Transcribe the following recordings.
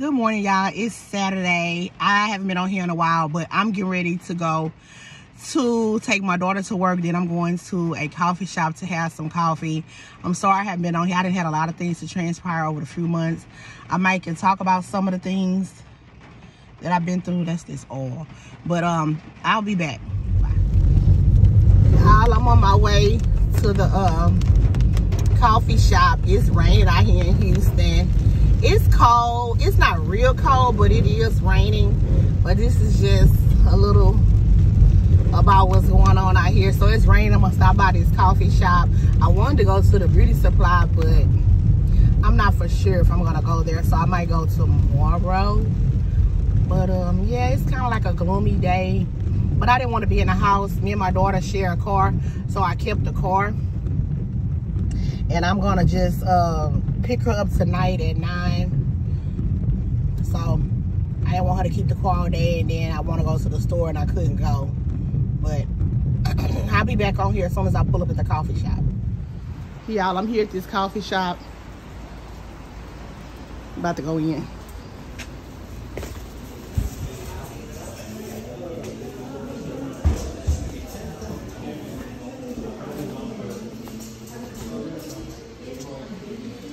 Good morning, y'all. It's Saturday. I haven't been on here in a while, but I'm getting ready to go to take my daughter to work. Then I'm going to a coffee shop to have some coffee. I'm sorry I haven't been on here. I didn't have a lot of things to transpire over the few months. I might can talk about some of the things that I've been through. That's this all But um, I'll be back. Y'all, I'm on my way to the um coffee shop. It's raining out here in Houston. It's cold. It's not real cold, but it is raining. But this is just a little about what's going on out here. So it's raining. I'm gonna stop by this coffee shop. I wanted to go to the beauty supply, but I'm not for sure if I'm gonna go there. So I might go tomorrow. But um, yeah, it's kind of like a gloomy day. But I didn't want to be in the house. Me and my daughter share a car, so I kept the car and I'm gonna just um, pick her up tonight at nine. So I didn't want her to keep the car all day, and then I want to go to the store, and I couldn't go. But I'll be back on here as soon as I pull up at the coffee shop. Y'all, I'm here at this coffee shop. About to go in.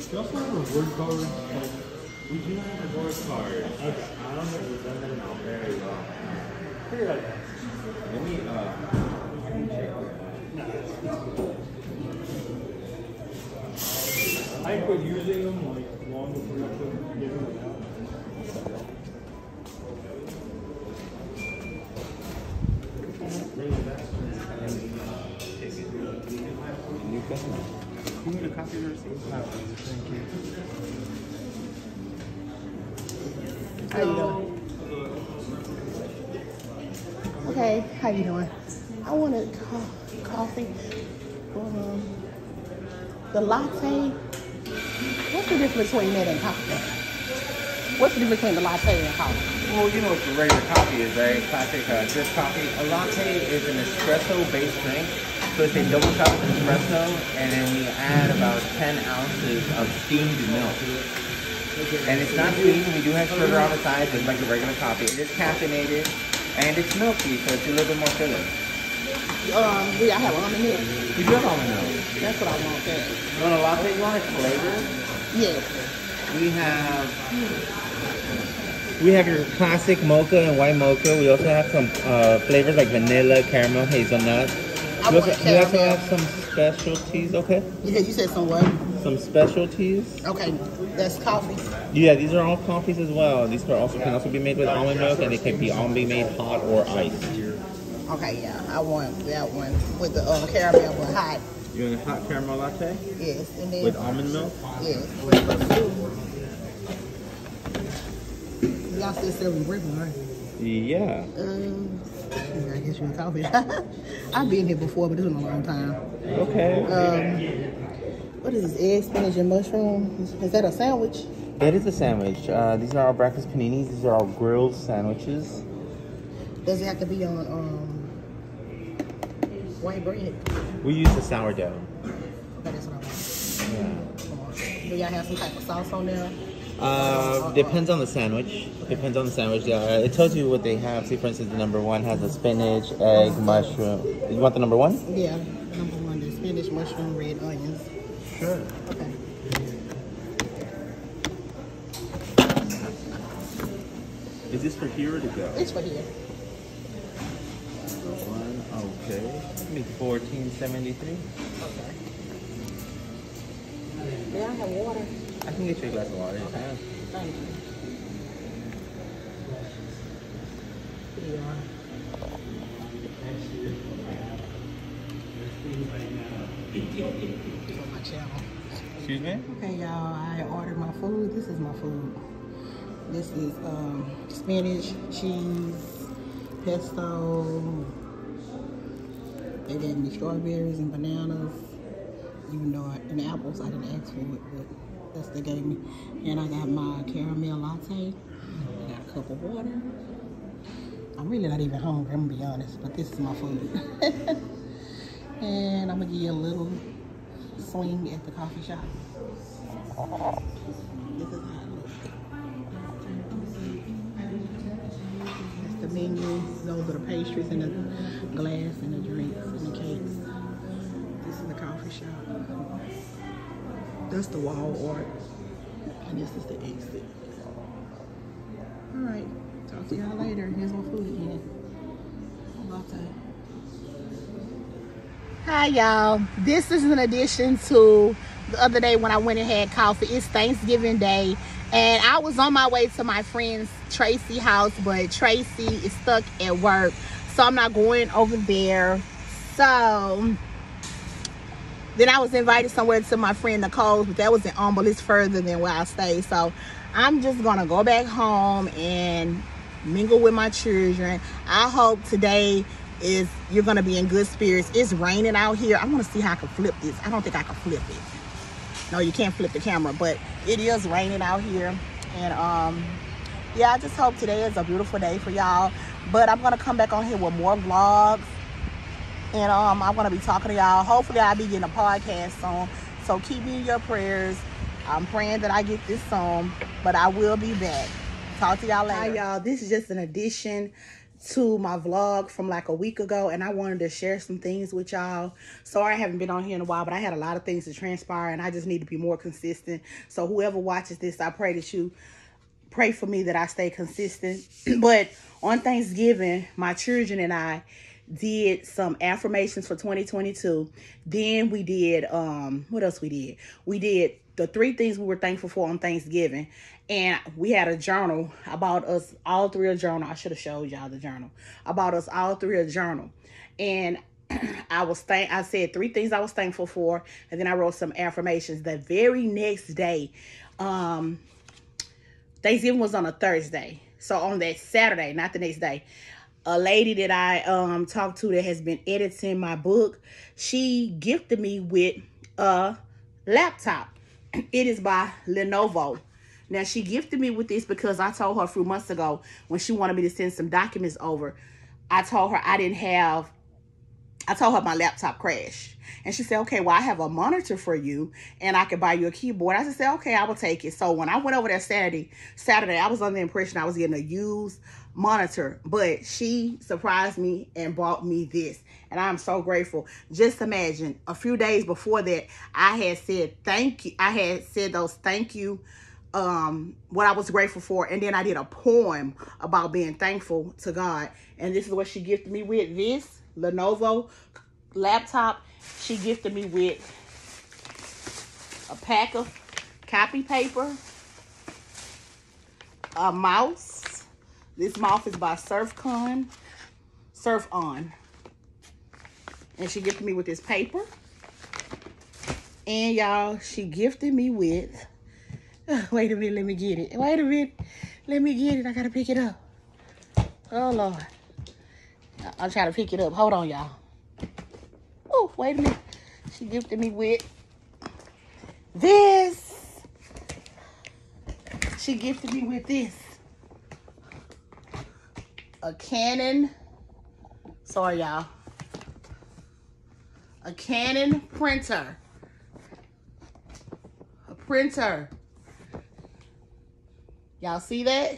You also have a word card? We do have a word card. Okay. I don't if we've done that in very well. Figure it out. Let me, uh, let me check that. I quit using them like long before I quit giving them out. Thank you. How you doing? Okay, how you doing? I wanted co- coffee. Um, the latte. What's the difference between that and coffee? What's the difference between the latte and coffee? Well, you know what the regular coffee is, right? Classic uh, coffee. A latte is an espresso-based drink. So it's a double shot of espresso, and then we add about 10 ounces of steamed milk. And it's not sweet, we do have sugar on the side, just like the regular coffee. It is caffeinated, and it's milky, so it's a little bit more filling. Um, do y'all have almond milk? We do have almond milk. That's what I want. That. You want a latte? You want a flavor? Yes. We have we have your classic mocha and white mocha. We also have some uh, flavors like vanilla, caramel, hazelnut. I want also have some specialties. Okay, Yeah, you said some what? some specialties. Okay, that's coffee. Yeah, these are all coffees as well. These are also can also be made with almond milk, and they can be all be made hot or iced. Okay, yeah, I want that one with the um, caramel but hot. You want a hot caramel latte Yes, and then with almond milk? yes. Y'all still selling breakfast, right? Yeah. Um, yeah, I guess you're in coffee. I've been here before, but it's been a long time. Okay. Um, what is this? Egg, spinach, and mushroom? Is, is that a sandwich? That is a sandwich. Uh, these are our breakfast paninis. These are our grilled sandwiches. Does it have to be on um white bread? We use the sourdough. Okay, that's what I want. Yeah. Do y'all have some type of sauce on there? Uh, depends on the sandwich. Depends on the sandwich. Uh, it tells you what they have. See, for instance, the number one has a spinach, egg, mushroom. You want the number one? Yeah, number one, the spinach, mushroom, red onions. Sure. Okay. Is this for here or to go? It's for here. One. Okay. Give me fourteen seventy three. Okay. May I have water? I can get you a glass of water. Yeah. Thank you. Here you are. On my channel. Excuse me. Okay, y'all, I ordered my food. This is my food. This is um, spinach, cheese, pesto. They gave me strawberries and bananas, even though I, and apples. I didn't ask for it, but they gave me. And I got my caramel latte. I got a cup of water. I'm really not even hungry, I'm gonna be honest, but this is my food. and I'm gonna give you a little swing at the coffee shop. This is how it looks. That's the menu. Those are the pastries and the glass and the drinks and the cakes. This is the coffee shop. That's the wall art. And this is the exit. Alright. Talk to y'all later. Here's my food again. Latte. Hi y'all. This is an addition to the other day when I went and had coffee. It's Thanksgiving Day and I was on my way to my friend's Tracy house, but Tracy is stuck at work. So I'm not going over there. So then I was invited somewhere to my friend Nicole's, but that was in Humble. It's further than where I stay. So I'm just gonna go back home and mingle with my children. I hope today is you're gonna be in good spirits. It's raining out here. I wanna see how I can flip this. I don't think I can flip it. No, you can't flip the camera, but it is raining out here. And um, yeah, I just hope today is a beautiful day for y'all. But I'm gonna come back on here with more vlogs. And um, I'm gonna be talking to y'all. Hopefully I'll be getting a podcast soon. So keep me in your prayers. I'm praying that I get this soon, but I will be back. Talk to y'all later. Hi y'all, this is just an addition to my vlog from like a week ago and I wanted to share some things with y'all. Sorry I haven't been on here in a while, but I had a lot of things to transpire and I just need to be more consistent. So whoever watches this, I pray that you pray for me that I stay consistent. but on Thanksgiving, my children and I did some affirmations for 2022. Then we did um what else we did? We did the three things we were thankful for on Thanksgiving. And we had a journal about us, all three a journal. I should have showed y'all the journal. About us all three a journal. And I was thank I said three things I was thankful for, and then I wrote some affirmations. The very next day, um, Thanksgiving was on a Thursday. So on that Saturday, not the next day, a lady that I um talked to that has been editing my book, she gifted me with a laptop. It is by Lenovo. Now, she gifted me with this because I told her a few months ago when she wanted me to send some documents over, I told her I didn't have, I told her my laptop crashed. And she said, okay, well, I have a monitor for you and I can buy you a keyboard. I just said, okay, I will take it. So when I went over there Saturday, Saturday, I was under the impression I was getting a used monitor, but she surprised me and bought me this. And I'm so grateful. Just imagine a few days before that, I had said thank you. I had said those thank you um what I was grateful for and then I did a poem about being thankful to God and this is what she gifted me with this Lenovo laptop she gifted me with a pack of copy paper a mouse this mouse is by Surfcon Surf On and she gifted me with this paper and y'all she gifted me with Wait a minute, let me get it. Wait a minute. Let me get it. I gotta pick it up. Oh Lord. I'll try to pick it up. Hold on, y'all. Oh, wait a minute. She gifted me with this. She gifted me with this. A Canon. Sorry, y'all. A Canon printer. A printer. Y'all see that?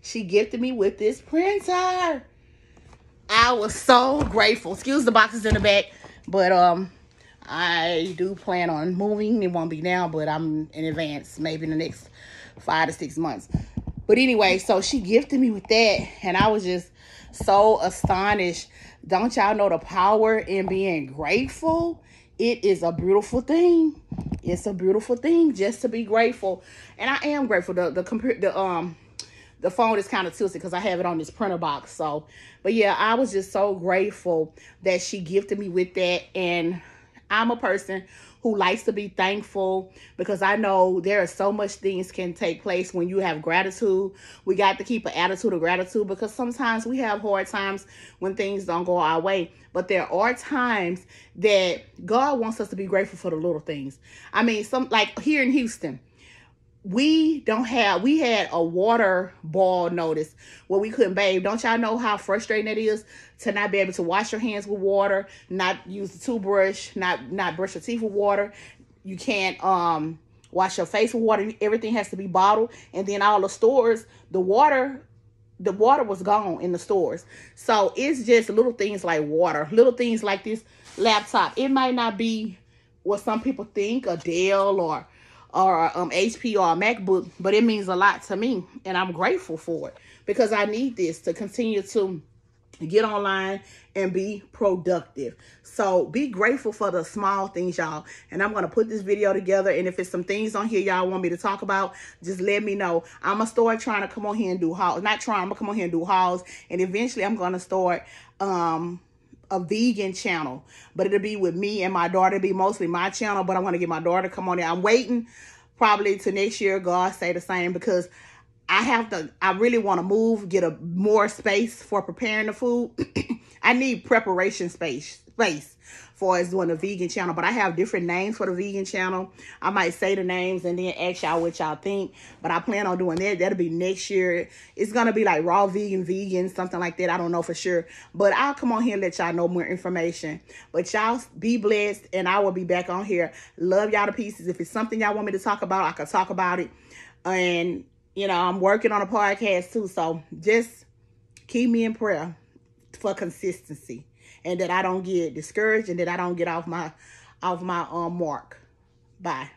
She gifted me with this printer. I was so grateful. Excuse the boxes in the back, but um, I do plan on moving. It won't be now, but I'm in advance, maybe in the next five to six months. But anyway, so she gifted me with that, and I was just so astonished. Don't y'all know the power in being grateful? It is a beautiful thing it's a beautiful thing just to be grateful and i am grateful the the the um the phone is kind of tilted because i have it on this printer box so but yeah i was just so grateful that she gifted me with that and i'm a person who likes to be thankful because I know there are so much things can take place when you have gratitude. We got to keep an attitude of gratitude because sometimes we have hard times when things don't go our way. But there are times that God wants us to be grateful for the little things. I mean, some like here in Houston, we don't have we had a water ball notice where we couldn't bathe don't y'all know how frustrating it is to not be able to wash your hands with water not use the toothbrush not not brush your teeth with water you can't um wash your face with water everything has to be bottled and then all the stores the water the water was gone in the stores. So it's just little things like water, little things like this laptop. It might not be what some people think, a Dell or or um, HP or a MacBook, but it means a lot to me, and I'm grateful for it because I need this to continue to get online and be productive. So be grateful for the small things, y'all. And I'm going to put this video together. And if it's some things on here y'all want me to talk about, just let me know. I'm going to start trying to come on here and do hauls. Not trying, I'm going to come on here and do hauls. And eventually I'm going to start um, a vegan channel. But it'll be with me and my daughter. It'll be mostly my channel. But I want to get my daughter to come on there. I'm waiting probably to next year. God say the same because I have to, I really want to move, get a more space for preparing the food. I need preparation space, space for as doing a vegan channel, but I have different names for the vegan channel. I might say the names and then ask y'all what y'all think, but I plan on doing that. That'll be next year. It's to be like raw vegan, vegan, something like that. I don't know for sure, but I'll come on here and let y'all know more information. But y'all be blessed and I will be back on here. Love y'all to pieces. If it's something y'all want me to talk about, I can talk about it. And you know, I'm working on a podcast too. So just keep me in prayer for consistency and that I don't get discouraged and that I don't get off my off my um mark. Bye.